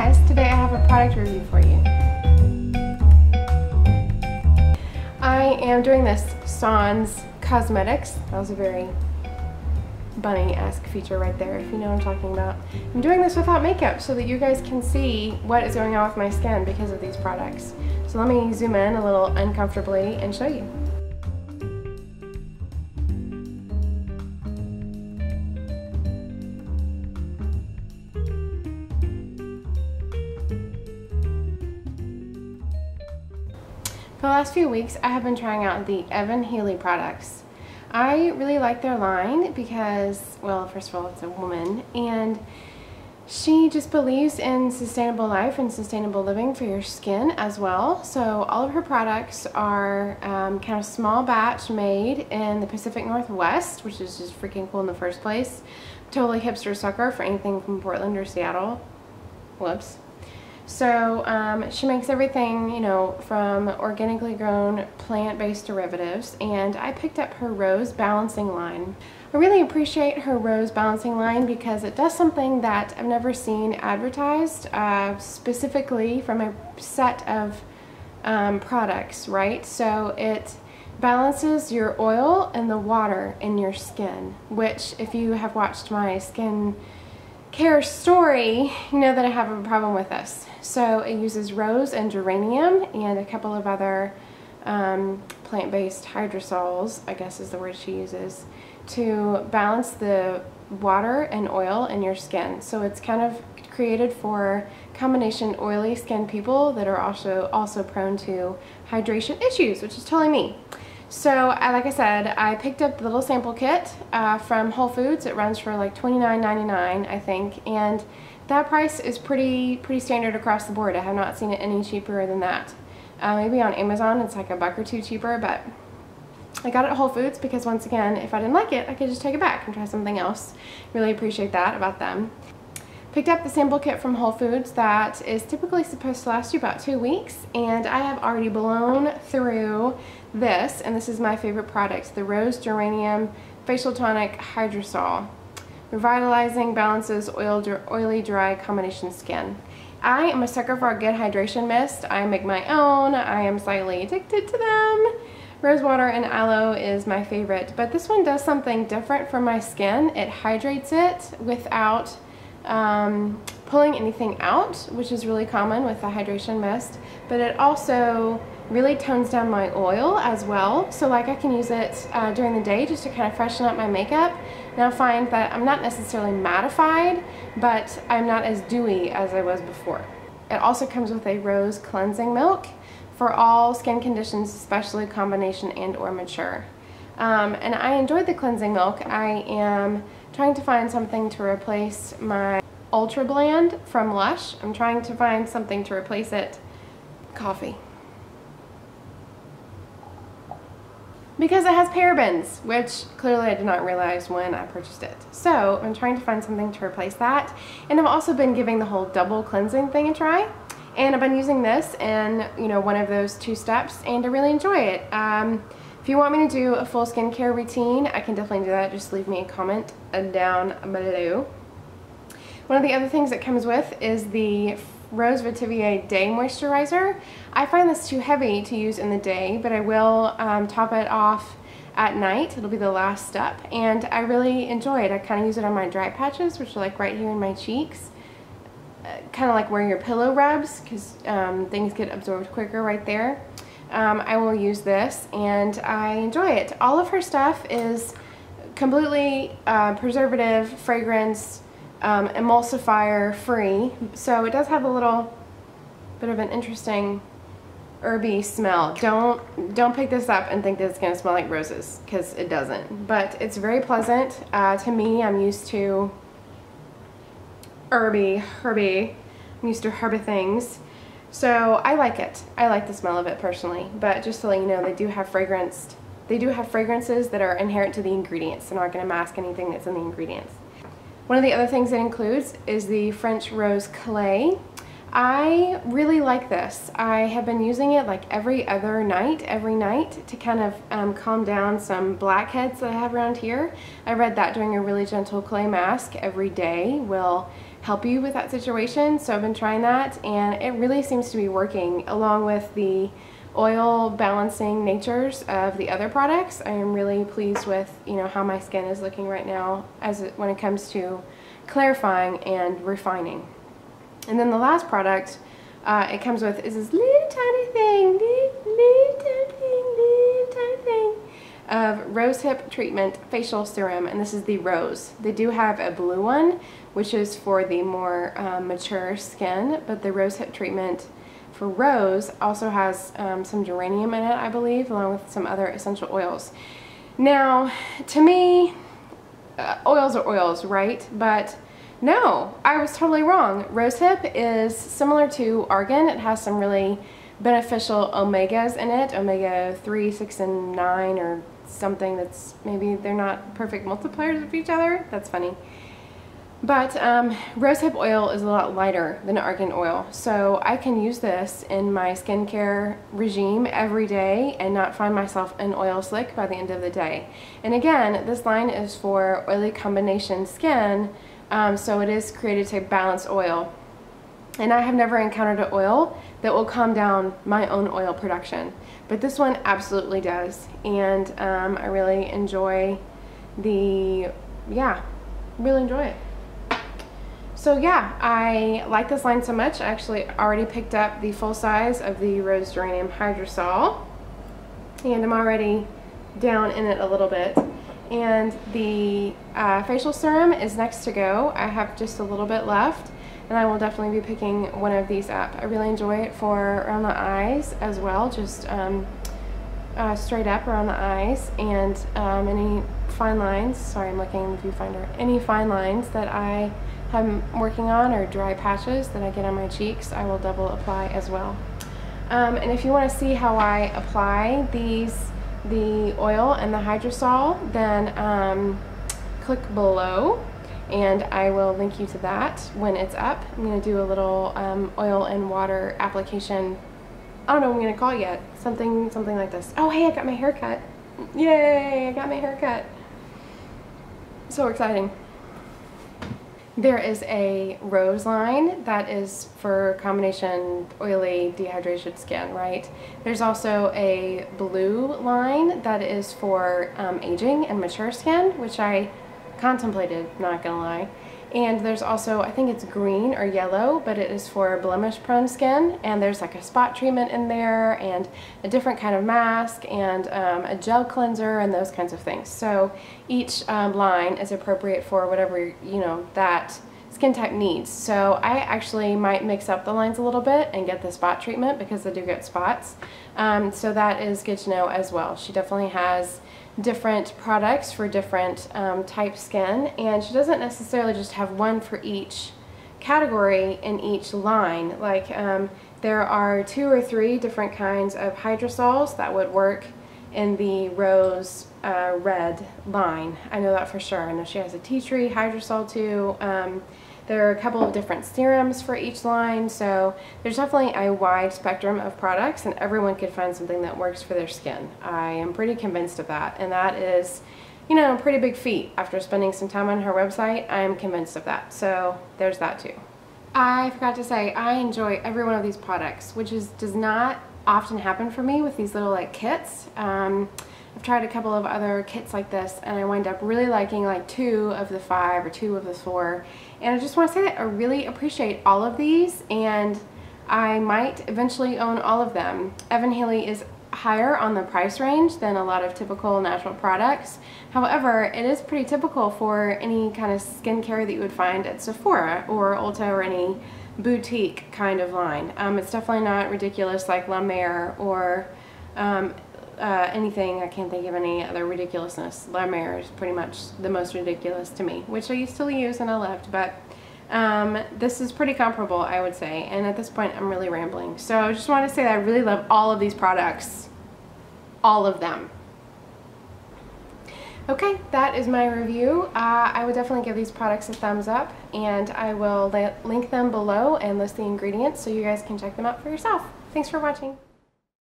guys, today I have a product review for you. I am doing this Sans Cosmetics. That was a very bunny-esque feature right there, if you know what I'm talking about. I'm doing this without makeup so that you guys can see what is going on with my skin because of these products. So let me zoom in a little uncomfortably and show you. For the last few weeks, I have been trying out the Evan Healy products. I really like their line because, well, first of all, it's a woman, and she just believes in sustainable life and sustainable living for your skin as well. So all of her products are um, kind of small batch made in the Pacific Northwest, which is just freaking cool in the first place. Totally hipster sucker for anything from Portland or Seattle. Whoops. So um, she makes everything, you know, from organically grown plant-based derivatives, and I picked up her Rose Balancing line. I really appreciate her Rose Balancing line because it does something that I've never seen advertised, uh, specifically from a set of um, products, right? So it balances your oil and the water in your skin, which if you have watched my skin care story, you know that I have a problem with this. So it uses rose and geranium and a couple of other um, plant-based hydrosols, I guess is the word she uses, to balance the water and oil in your skin. So it's kind of created for combination oily skin people that are also also prone to hydration issues, which is totally me. So like I said, I picked up the little sample kit uh, from Whole Foods. It runs for like $29.99 I think and that price is pretty pretty standard across the board. I have not seen it any cheaper than that. Uh, maybe on Amazon it's like a buck or two cheaper but I got it at Whole Foods because once again if I didn't like it I could just take it back and try something else. Really appreciate that about them. Picked up the sample kit from Whole Foods that is typically supposed to last you about two weeks and I have already blown through this and this is my favorite product, the Rose Geranium Facial Tonic Hydrosol. Revitalizing balances oil, oily, dry combination skin. I am a sucker for a good hydration mist. I make my own. I am slightly addicted to them. Rose water and aloe is my favorite, but this one does something different for my skin. It hydrates it without um, pulling anything out, which is really common with the hydration mist, but it also really tones down my oil as well. So like I can use it uh, during the day just to kind of freshen up my makeup. And I find that I'm not necessarily mattified, but I'm not as dewy as I was before. It also comes with a rose cleansing milk for all skin conditions, especially combination and or mature. Um, and I enjoyed the cleansing milk. I am trying to find something to replace my Ultrabland from Lush. I'm trying to find something to replace it. Coffee. Because it has parabens, which clearly I did not realize when I purchased it. So I'm trying to find something to replace that. And I've also been giving the whole double cleansing thing a try. And I've been using this in, you know, one of those two steps and I really enjoy it. Um, if you want me to do a full skincare routine, I can definitely do that. Just leave me a comment down below. One of the other things that comes with is the Rose Vetiver Day Moisturizer. I find this too heavy to use in the day, but I will um, top it off at night. It'll be the last step, and I really enjoy it. I kind of use it on my dry patches, which are like right here in my cheeks. Uh, kind of like where your pillow rubs, because um, things get absorbed quicker right there um, I will use this and I enjoy it. All of her stuff is completely uh, preservative, fragrance, um, emulsifier free. So it does have a little bit of an interesting herby smell. Don't don't pick this up and think that it's going to smell like roses because it doesn't. But it's very pleasant. Uh, to me, I'm used to herby, herby. I'm used to herby things. So I like it. I like the smell of it personally, but just to let you know, they do have fragrance. They do have fragrances that are inherent to the ingredients. They're not going to mask anything that's in the ingredients. One of the other things it includes is the French Rose Clay. I really like this. I have been using it like every other night, every night to kind of um, calm down some blackheads that I have around here. I read that doing a really gentle clay mask every day will help you with that situation. So I've been trying that and it really seems to be working along with the oil balancing natures of the other products. I am really pleased with, you know, how my skin is looking right now as it, when it comes to clarifying and refining. And then the last product uh, it comes with is this little tiny thing, little, little tiny thing, little tiny thing of Rose Hip Treatment Facial Serum, and this is the Rose. They do have a blue one, which is for the more um, mature skin, but the Rose Hip Treatment for Rose also has um, some geranium in it, I believe, along with some other essential oils. Now, to me, uh, oils are oils, right? But no, I was totally wrong. Rosehip is similar to argan. It has some really beneficial omegas in it, omega 3, 6, and 9, or something that's maybe they're not perfect multipliers of each other. That's funny. But um, rosehip oil is a lot lighter than argan oil, so I can use this in my skincare regime every day and not find myself an oil slick by the end of the day. And again, this line is for oily combination skin um, so it is created to balance oil. And I have never encountered an oil that will calm down my own oil production. But this one absolutely does. And um, I really enjoy the, yeah, really enjoy it. So yeah, I like this line so much. I actually already picked up the full size of the Rose Geranium Hydrosol. And I'm already down in it a little bit and the uh, facial serum is next to go. I have just a little bit left and I will definitely be picking one of these up. I really enjoy it for around the eyes as well, just um, uh, straight up around the eyes and um, any fine lines, sorry I'm looking in the viewfinder, any fine lines that I am working on or dry patches that I get on my cheeks, I will double apply as well. Um, and if you want to see how I apply these the oil and the hydrosol, then um, click below and I will link you to that when it's up. I'm going to do a little um, oil and water application. I don't know what I'm going to call it yet. Something, something like this. Oh, hey, I got my hair cut. Yay, I got my hair cut. So exciting. There is a rose line that is for combination oily dehydrated skin, right? There's also a blue line that is for um, aging and mature skin, which I contemplated, not gonna lie. And there's also, I think it's green or yellow, but it is for blemish prone skin. And there's like a spot treatment in there and a different kind of mask and um, a gel cleanser and those kinds of things. So each um, line is appropriate for whatever, you know, that skin type needs. So I actually might mix up the lines a little bit and get the spot treatment because I do get spots. Um, so that is good to know as well. She definitely has different products for different um, type skin and she doesn't necessarily just have one for each category in each line. Like um, there are two or three different kinds of hydrosols that would work in the rose uh, red line. I know that for sure. I know she has a tea tree hydrosol too um, there are a couple of different serums for each line, so there's definitely a wide spectrum of products and everyone could find something that works for their skin. I am pretty convinced of that, and that is, you know, a pretty big feat. After spending some time on her website, I am convinced of that, so there's that too. I forgot to say, I enjoy every one of these products, which is does not often happen for me with these little like kits. Um, I've tried a couple of other kits like this and I wind up really liking like two of the five or two of the four and I just want to say that I really appreciate all of these and I might eventually own all of them. Evan Healy is higher on the price range than a lot of typical natural products. However, it is pretty typical for any kind of skincare that you would find at Sephora or Ulta or any boutique kind of line. Um, it's definitely not ridiculous like La Mer or um, uh, anything, I can't think of any other ridiculousness. La Mer is pretty much the most ridiculous to me, which I used to use and I left, but um, this is pretty comparable, I would say, and at this point I'm really rambling. So I just want to say that I really love all of these products. All of them. Okay, that is my review. Uh, I would definitely give these products a thumbs up, and I will link them below and list the ingredients so you guys can check them out for yourself. Thanks for watching.